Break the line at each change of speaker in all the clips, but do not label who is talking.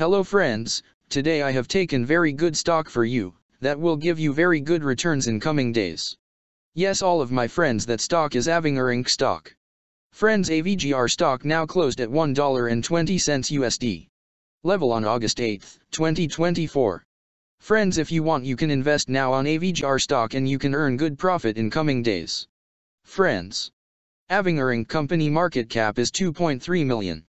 Hello friends, today I have taken very good stock for you, that will give you very good returns in coming days. Yes all of my friends that stock is Avinger Inc. stock. Friends AVGR stock now closed at $1.20 USD. Level on August 8, 2024. Friends if you want you can invest now on AVGR stock and you can earn good profit in coming days. Friends. Avinger Inc. company market cap is 2.3 million.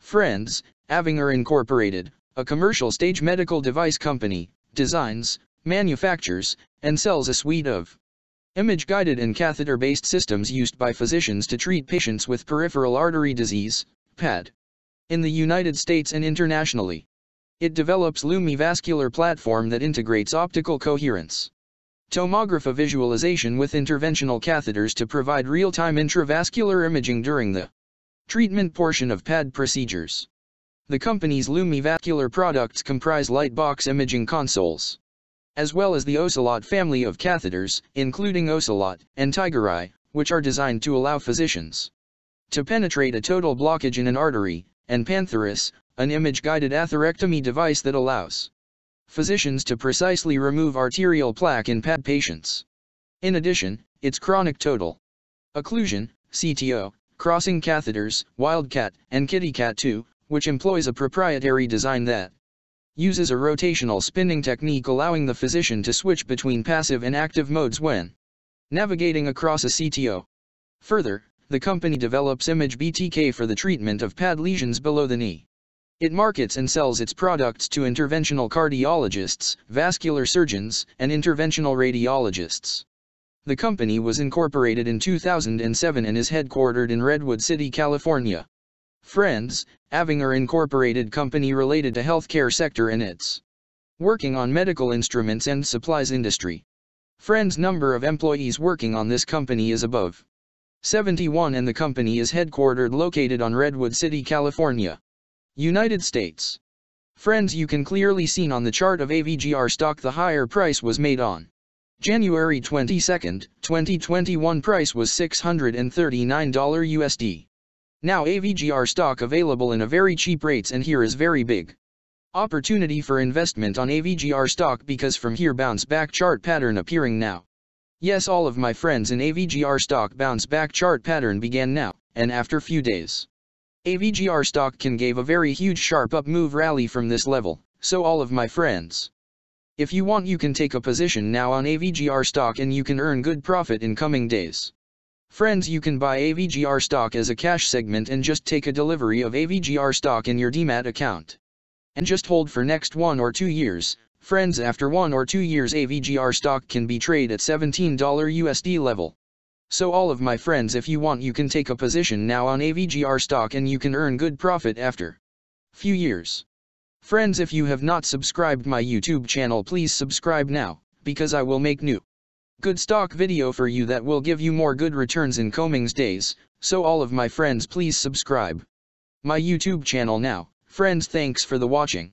Friends, Avinger Incorporated, a commercial stage medical device company, designs, manufactures, and sells a suite of image-guided and catheter-based systems used by physicians to treat patients with peripheral artery disease, PAD, in the United States and internationally. It develops Lumivascular platform that integrates optical coherence, tomography visualization with interventional catheters to provide real-time intravascular imaging during the treatment portion of PAD procedures. The company's Lumivascular products comprise lightbox imaging consoles, as well as the Ocelot family of catheters, including Ocelot and Tigereye, which are designed to allow physicians to penetrate a total blockage in an artery, and Pantheris, an image-guided atherectomy device that allows physicians to precisely remove arterial plaque in PAD patients. In addition, its chronic total occlusion, CTO, crossing catheters, Wildcat, and KittyCat 2, which employs a proprietary design that uses a rotational spinning technique allowing the physician to switch between passive and active modes when navigating across a CTO. Further, the company develops Image BTK for the treatment of pad lesions below the knee. It markets and sells its products to interventional cardiologists, vascular surgeons, and interventional radiologists. The company was incorporated in 2007 and is headquartered in Redwood City, California. Friends, Avinger Incorporated company related to healthcare sector and its working on medical instruments and supplies industry. Friends number of employees working on this company is above 71 and the company is headquartered located on Redwood City, California, United States. Friends you can clearly seen on the chart of AVGR stock the higher price was made on January 22, 2021 price was $639 USD. Now AVGR stock available in a very cheap rates and here is very big. Opportunity for investment on AVGR stock because from here bounce back chart pattern appearing now. Yes all of my friends in AVGR stock bounce back chart pattern began now, and after few days. AVGR stock can gave a very huge sharp up move rally from this level, so all of my friends. If you want you can take a position now on AVGR stock and you can earn good profit in coming days. Friends you can buy AVGR stock as a cash segment and just take a delivery of AVGR stock in your DMAT account. And just hold for next one or two years, friends after one or two years AVGR stock can be trade at $17 USD level. So all of my friends if you want you can take a position now on AVGR stock and you can earn good profit after few years. Friends if you have not subscribed my YouTube channel please subscribe now, because I will make new good stock video for you that will give you more good returns in Comings days, so all of my friends please subscribe my YouTube channel now. Friends thanks for the watching.